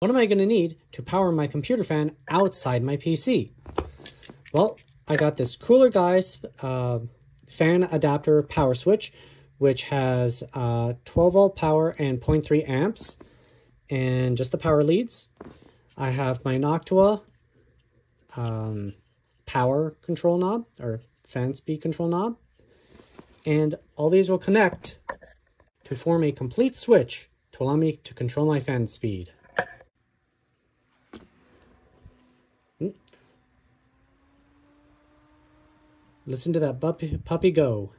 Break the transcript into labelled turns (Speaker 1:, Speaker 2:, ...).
Speaker 1: What am I going to need to power my computer fan outside my PC? Well, I got this Cooler Guys uh, fan adapter power switch, which has uh, 12 volt power and 0.3 amps, and just the power leads. I have my Noctua um, power control knob, or fan speed control knob, and all these will connect to form a complete switch to allow me to control my fan speed. Listen to that puppy, puppy go.